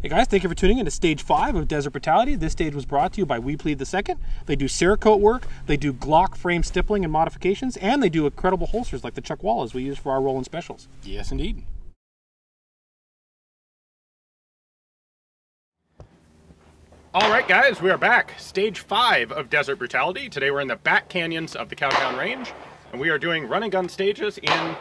Hey guys, thank you for tuning in to stage five of Desert Brutality. This stage was brought to you by We Plead the Second. They do Cerakote work, they do Glock frame stippling and modifications, and they do incredible holsters like the Chuck Wallas we use for our Roland specials. Yes, indeed. All right, guys, we are back. Stage five of Desert Brutality. Today we're in the back canyons of the Cowtown Range, and we are doing run and gun stages in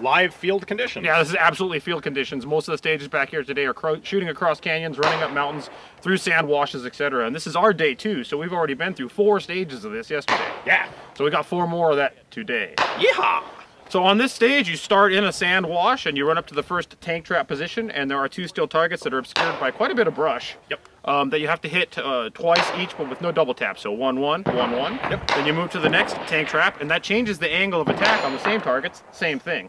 live field conditions. Yeah, this is absolutely field conditions. Most of the stages back here today are shooting across canyons, running up mountains, through sand washes, etc. And this is our day two, so we've already been through four stages of this yesterday. Yeah. So we got four more of that today. Yeehaw! So on this stage, you start in a sand wash and you run up to the first tank trap position, and there are two steel targets that are obscured by quite a bit of brush. Yep. Um, that you have to hit uh, twice each, but with no double tap. So one, one, one, one. Yep. Then you move to the next tank trap, and that changes the angle of attack on the same targets. Same thing.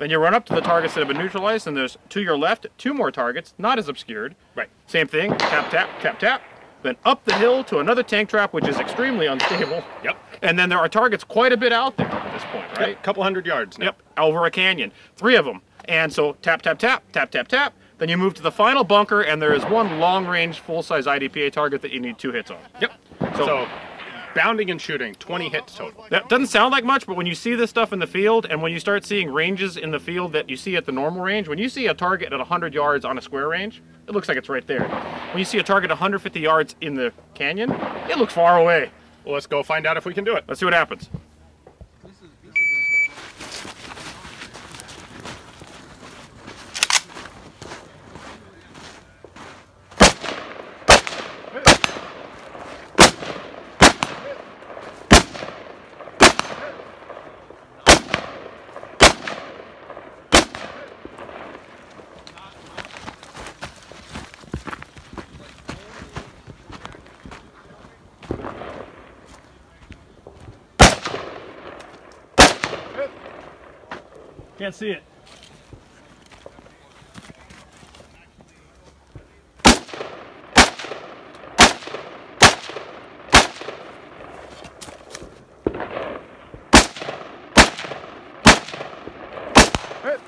Then you run up to the targets that have been neutralized, and there's to your left two more targets, not as obscured. Right. Same thing. Tap, tap, tap, tap. Then up the hill to another tank trap, which is extremely unstable. Yep. And then there are targets quite a bit out there at this point, right? Yep, couple hundred yards now. Yep, over a canyon. Three of them. And so tap, tap, tap, tap, tap, tap. Then you move to the final bunker, and there is one long-range, full-size IDPA target that you need two hits on. Yep. So- So, bounding and shooting, 20 uh-huh. hits total. That doesn't sound like much, but when you see this stuff in the field, and when you start seeing ranges in the field that you see at the normal range, when you see a target at 100 yards on a square range, it looks like it's right there. When you see a target 150 yards in the canyon, it looks far away. Well, let's go find out if we can do it. Let's see what happens. Can't see it. Hit.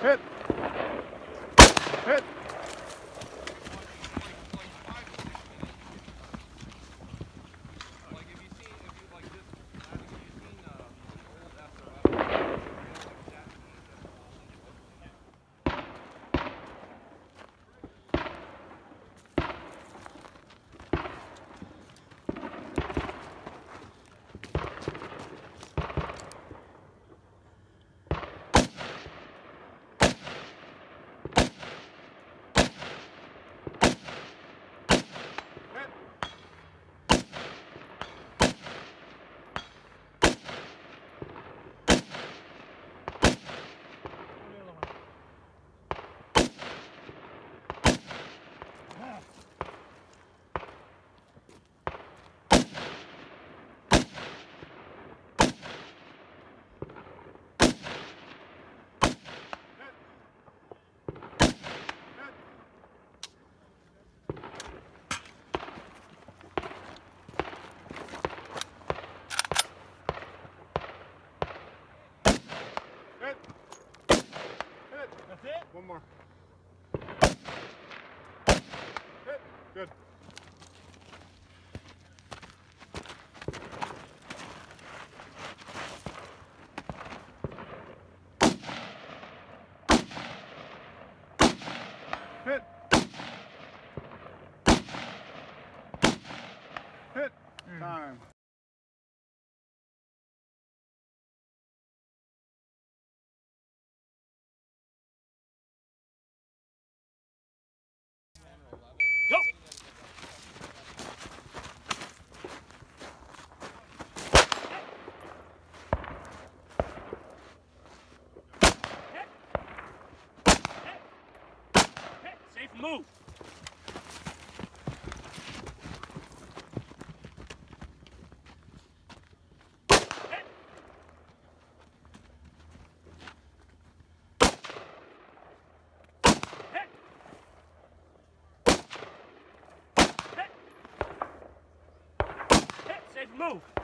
Hit. Hit. Hit. Hit. That's it? One more. Hit. Good. Hit. Hit. Time. Go! Safe move. Move.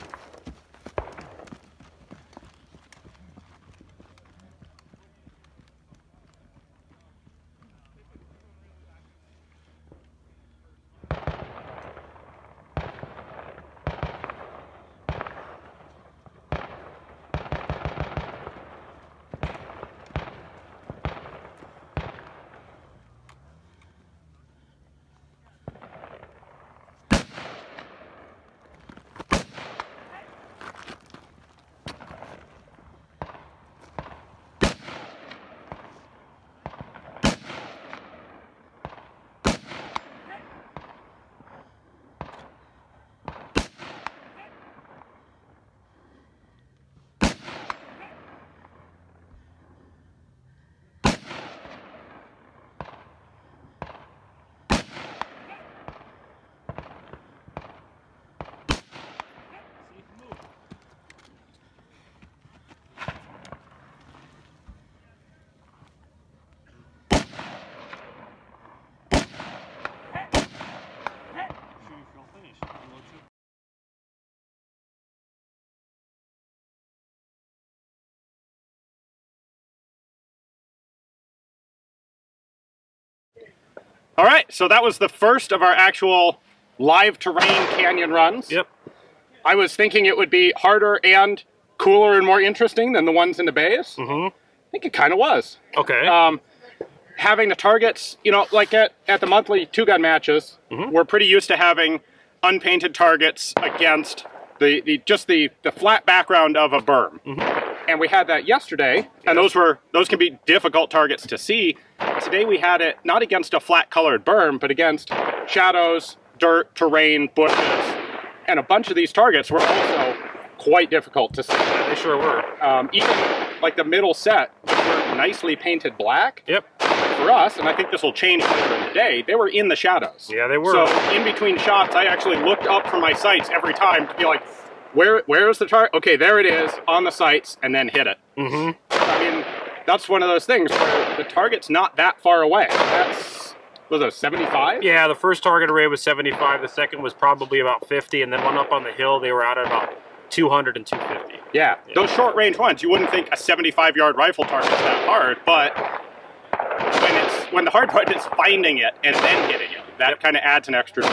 All right, so that was the first of our actual live terrain canyon runs. Yep. I was thinking it would be harder and cooler and more interesting than the ones in the bays. Mm-hmm. I think it kind of was. Okay. Um, having the targets, you know, like at, at the monthly two gun matches, Mhm. we're pretty used to having unpainted targets against the, the just the, the flat background of a berm. And we had that yesterday, and those were those can be difficult targets to see. Today we had it not against a flat colored berm, but against shadows, dirt, terrain, bushes, and a bunch of these targets were also quite difficult to see. they sure were. Um, even like the middle set were nicely painted black Yep. for us, and I think this will change later in the day, they were in the shadows. Yeah, they were. So in between shots, I actually looked up from my sights every time to be like, where where is the target? Okay, there it is on the sights, and then hit it. Mm-hmm. I mean, that's one of those things where the target's not that far away. That's was it 75? Yeah, the first target array was 75. The second was probably about 50, and then one up on the hill, they were out at about 200 and 250. Yeah, those short range ones, you wouldn't think a 75 yard rifle target is that hard, but when it's when the hard part is finding it and then hitting it, that kind of adds an extra.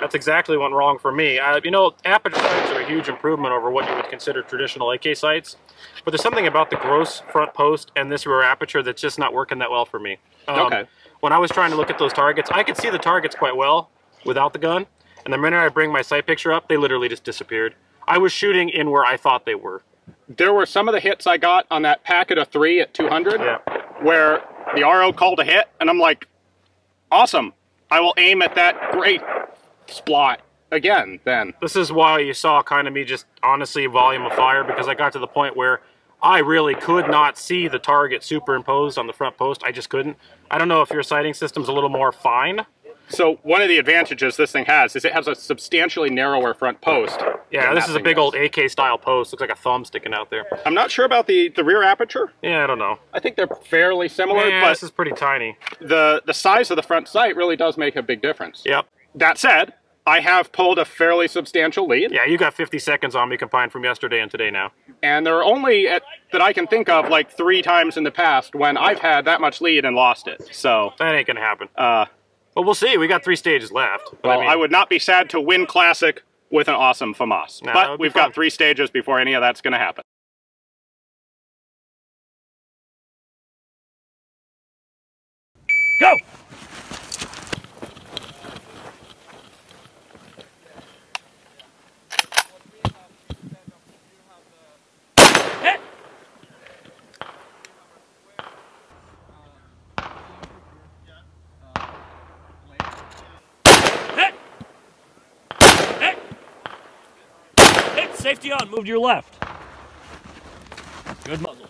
That's exactly what went wrong for me. Uh, you know, aperture sights are a huge improvement over what you would consider traditional AK sights, but there's something about the gross front post and this rear aperture that's just not working that well for me. Um, Okay. When I was trying to look at those targets, I could see the targets quite well without the gun, and the minute I bring my sight picture up, they literally just disappeared. I was shooting in where I thought they were. There were some of the hits I got on that packet of three at 200 Yeah. where the RO called a hit, and I'm like, awesome. I will aim at that great splot again then. This is why you saw kind of me just honestly volume of fire because I got to the point where I really could not see the target superimposed on the front post. I just couldn't. I don't know if your sighting system's a little more fine. So one of the advantages this thing has is it has a substantially narrower front post. Yeah, this is a big does. old AK style post. Looks like a thumb sticking out there. I'm not sure about the, the rear aperture. Yeah, I don't know. I think they're fairly similar, Yeah, but this is pretty tiny. the, the size of the front sight really does make a big difference. Yep. That said, I have pulled a fairly substantial lead, Yeah, you got 50 seconds on me combined from yesterday and today now. and there are only, at, that I can think of, like three times in the past when I've had that much lead and lost it. So, That ain't gonna happen. uh, But we'll see. We got three stages left. But well, I, mean, would not be sad to win Classic with an awesome FAMAS. Nah, but we've fun. got three stages before any of that's going to happen. Go! Hit! Hit! Hit! Hit! Safety on. Move to your left. Good muzzle.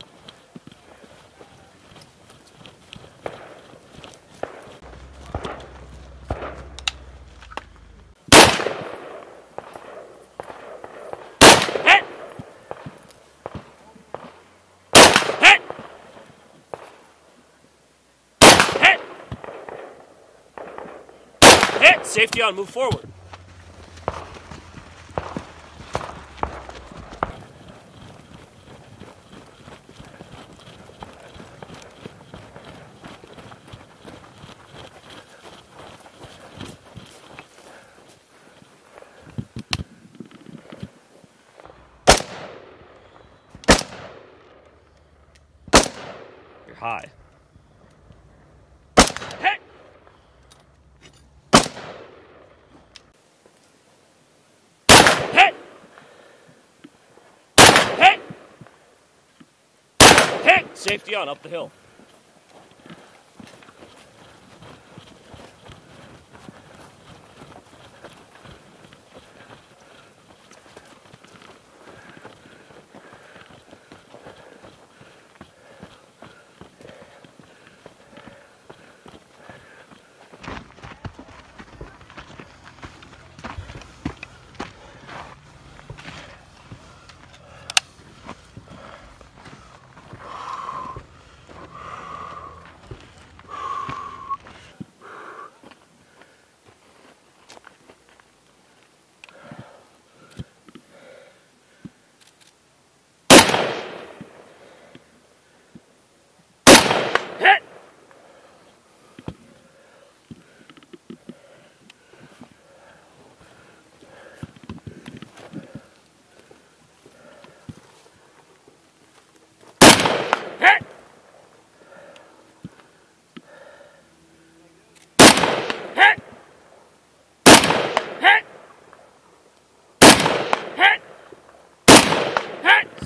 Hit! Safety on, move forward. High. Safety on, up the hill.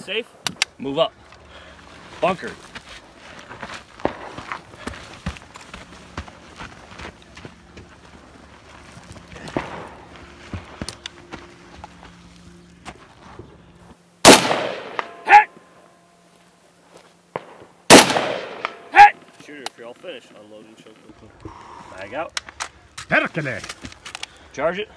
Safe. Move up. Bunker. Hey! Hey! Shooter, if you're all finished, unload and choke. Bag out. Perkele. Charge it.